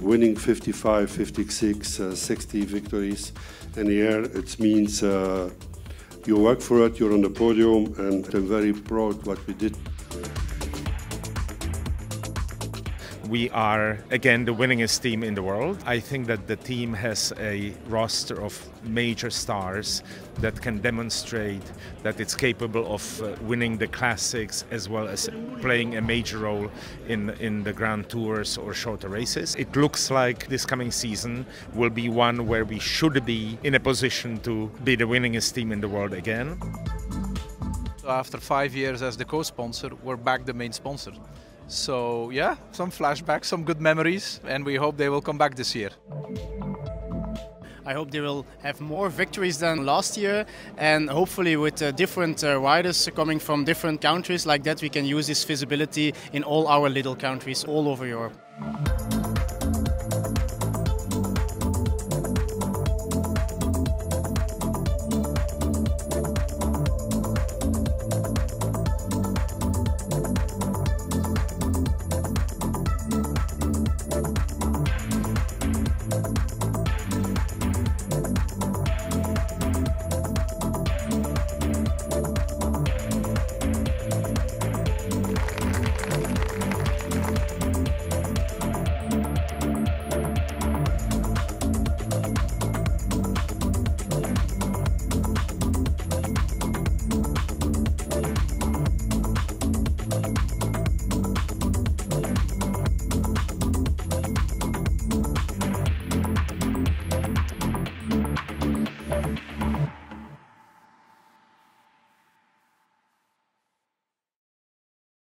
winning 55, 56, uh, 60 victories in a year. It means uh, you work for it, you're on the podium, and I'm very proud what we did. We are again the winningest team in the world. I think that the team has a roster of major stars that can demonstrate that it's capable of uh, winning the classics as well as playing a major role in in the grand tours or shorter races. It looks like this coming season will be one where we should be in a position to be the winningest team in the world again. After five years as the co-sponsor, we're back the main sponsor. So yeah, some flashbacks, some good memories, and we hope they will come back this year. I hope they will have more victories than last year and hopefully with uh, different uh, riders coming from different countries like that we can use this visibility in all our little countries all over Europe.